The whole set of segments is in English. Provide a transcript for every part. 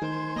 From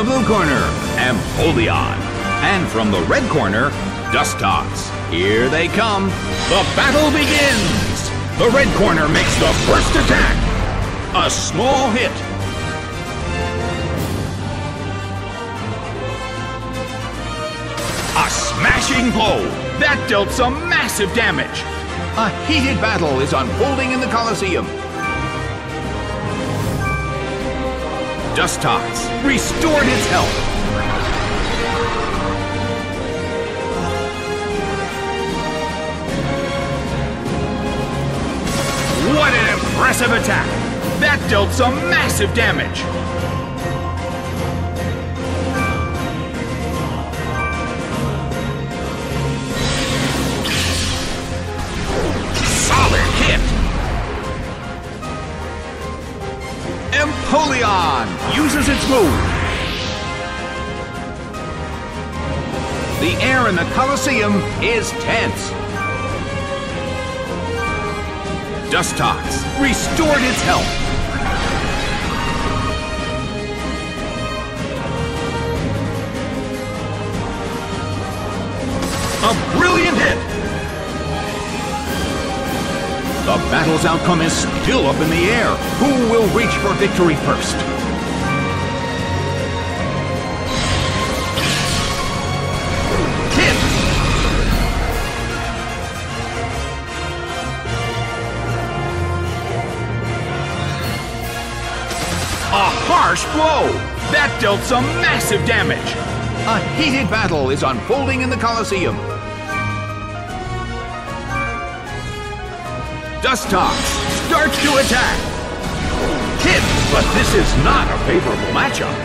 the blue corner, Empoleon. And from the red corner, Dustox. Here they come. The battle begins. The red corner makes the first attack. A small hit. A smashing blow. That dealt some massive damage. A heated battle is unfolding in the Colosseum. Dustox restored its health. What an impressive attack! That dealt some massive damage! Empoleon uses its move. The air in the Colosseum is tense. Dustox restored its health. A brilliant hit! The battle's outcome is still up in the air. Who will reach for victory first? A harsh blow! That dealt some massive damage! A heated battle is unfolding in the Colosseum. Dustox starts to attack. Hit, but this is not a favorable matchup.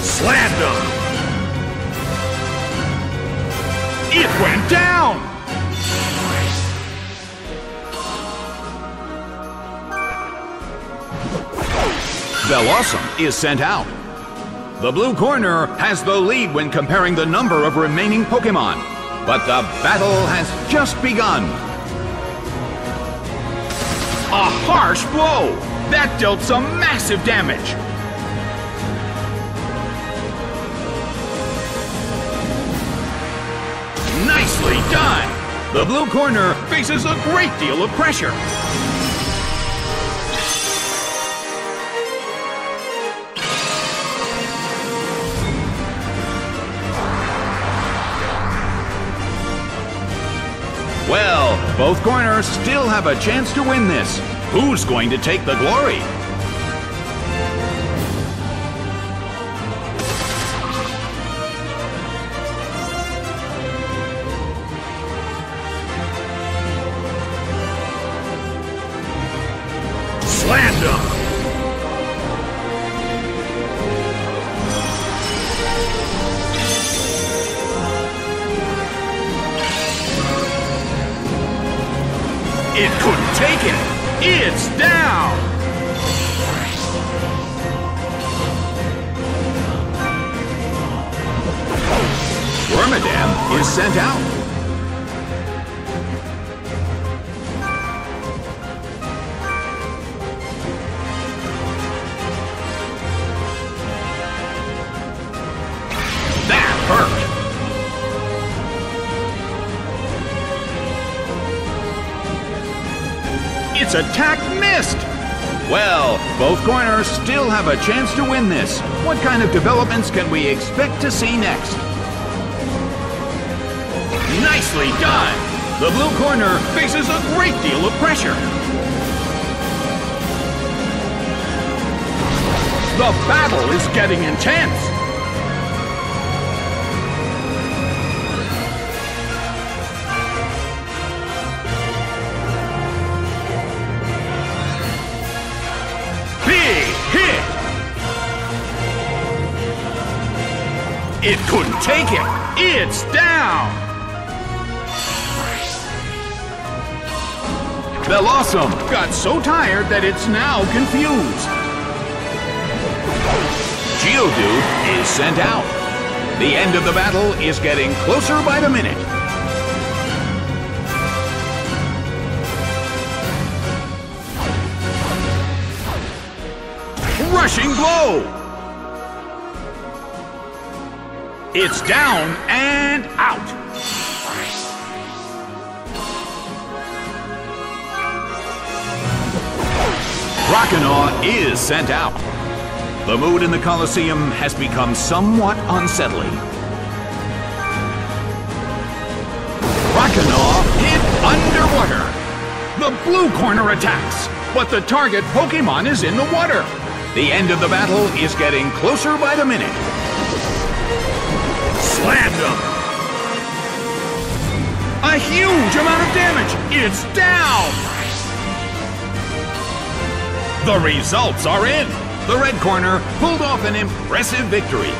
Slammed. It went down. Bellossom is sent out. The blue corner has the lead when comparing the number of remaining Pokemon. But the battle has just begun. A harsh blow! That dealt some massive damage! Nicely done! The blue corner faces a great deal of pressure. Both corners still have a chance to win this. Who's going to take the glory? It couldn't take it. It's down. Wormadam is sent out. Its attack missed! Well, both corners still have a chance to win this. What kind of developments can we expect to see next? Nicely done! The blue corner faces a great deal of pressure. The battle is getting intense! It couldn't take it. It's down. Bellossom got so tired that it's now confused. Geodude is sent out. The end of the battle is getting closer by the minute. Rushing blow! It's down and out. Croconaw is sent out. The mood in the Coliseum has become somewhat unsettling. Croconaw hit underwater. The blue corner attacks, but the target Pokemon is in the water. The end of the battle is getting closer by the minute. Slammed him! A huge amount of damage! It's down! The results are in! The red corner pulled off an impressive victory